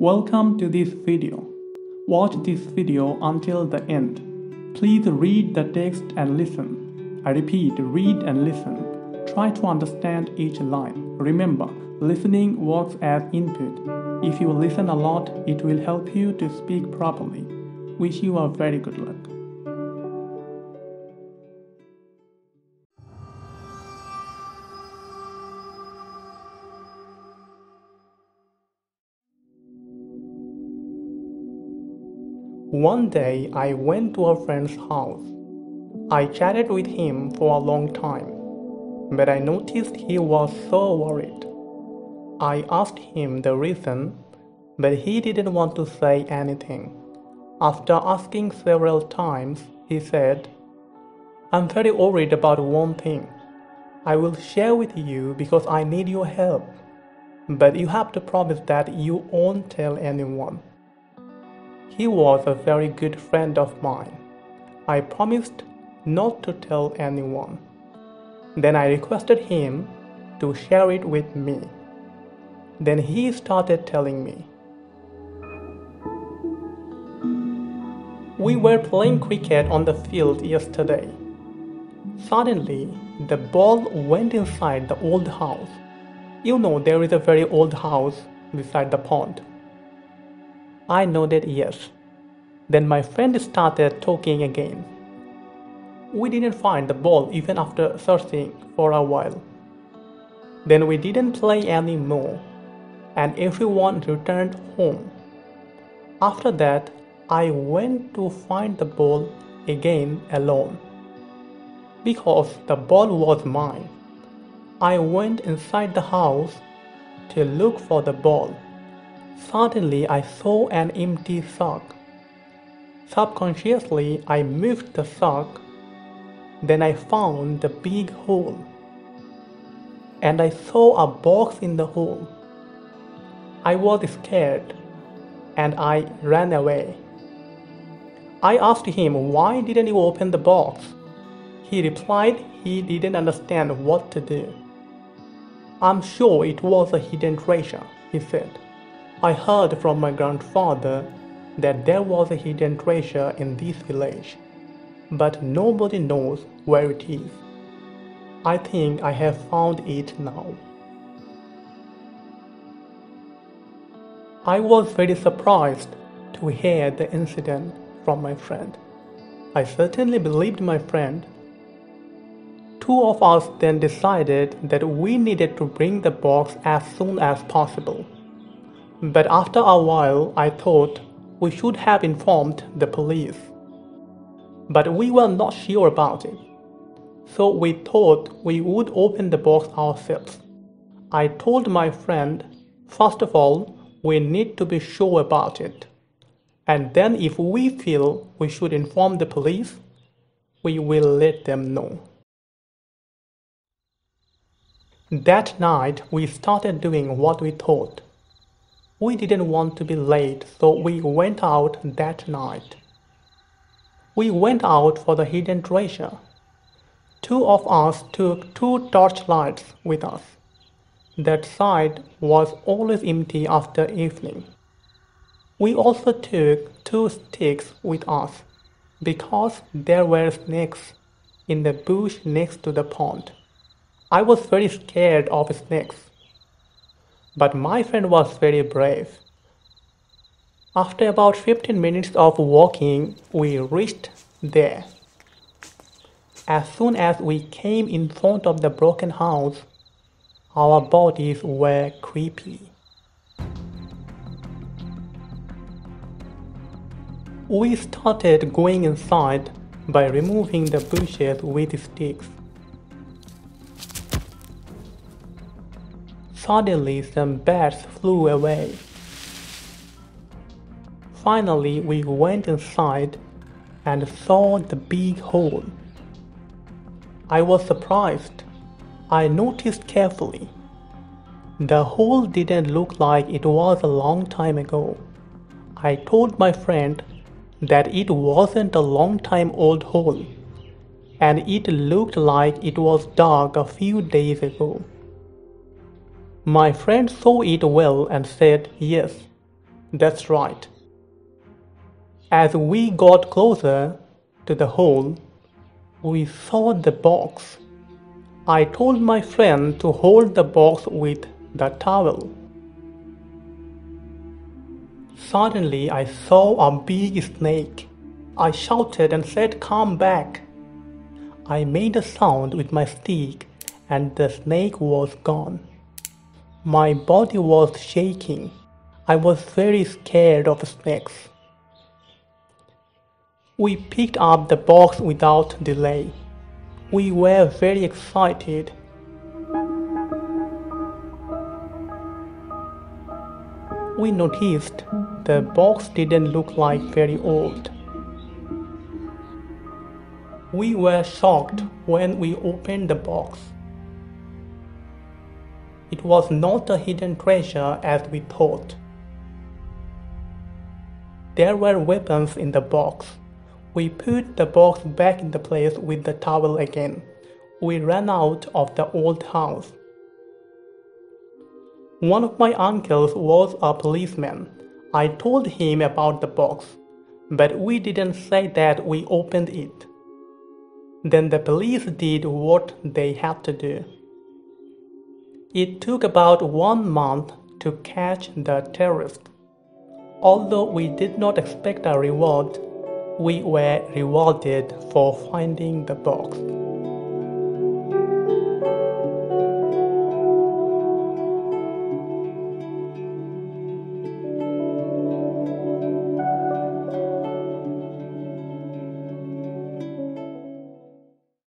Welcome to this video. Watch this video until the end. Please read the text and listen. I repeat, read and listen. Try to understand each line. Remember, listening works as input. If you listen a lot, it will help you to speak properly. Wish you a very good luck. One day I went to a friend's house. I chatted with him for a long time, but I noticed he was so worried. I asked him the reason, but he didn't want to say anything. After asking several times, he said, I'm very worried about one thing. I will share with you because I need your help. But you have to promise that you won't tell anyone. He was a very good friend of mine. I promised not to tell anyone. Then I requested him to share it with me. Then he started telling me. We were playing cricket on the field yesterday. Suddenly, the ball went inside the old house. You know, there is a very old house beside the pond. I nodded yes. Then my friend started talking again. We didn't find the ball even after searching for a while. Then we didn't play anymore, and everyone returned home. After that, I went to find the ball again alone. Because the ball was mine, I went inside the house to look for the ball. Suddenly, I saw an empty sock. Subconsciously, I moved the sock. Then I found the big hole. And I saw a box in the hole. I was scared and I ran away. I asked him, Why didn't you open the box? He replied he didn't understand what to do. I'm sure it was a hidden treasure, he said. I heard from my grandfather that there was a hidden treasure in this village, but nobody knows where it is. I think I have found it now. I was very surprised to hear the incident from my friend. I certainly believed my friend. Two of us then decided that we needed to bring the box as soon as possible. But after a while, I thought we should have informed the police. But we were not sure about it. So we thought we would open the box ourselves. I told my friend, first of all, we need to be sure about it. And then, if we feel we should inform the police, we will let them know. That night, we started doing what we thought. We didn't want to be late, so we went out that night. We went out for the hidden treasure. Two of us took two torchlights with us. That side was always empty after evening. We also took two sticks with us because there were snakes in the bush next to the pond. I was very scared of snakes, but my friend was very brave. After about 15 minutes of walking, we reached there. As soon as we came in front of the broken house, our bodies were creepy. We started going inside by removing the bushes with sticks. Suddenly, some bats flew away. Finally, we went inside and saw the big hole. I was surprised I noticed carefully. The hole didn't look like it was a long time ago. I told my friend that it wasn't a long time old hole and it looked like it was dug a few days ago. My friend saw it well and said yes. That's right. As we got closer to the hole, we saw the box. I told my friend to hold the box with the towel. Suddenly, I saw a big snake. I shouted and said, Come back. I made a sound with my stick, and the snake was gone. My body was shaking. I was very scared of snakes. We picked up the box without delay. We were very excited. We noticed the box didn't look like very old. We were shocked when we opened the box. It was not a hidden treasure as we thought. There were weapons in the box. We put the box back in the place with the towel again. We ran out of the old house. One of my uncles was a policeman. I told him about the box, but we didn't say that we opened it. Then the police did what they had to do. It took about one month to catch the terrorist. Although we did not expect a reward, we were rewarded for finding the box.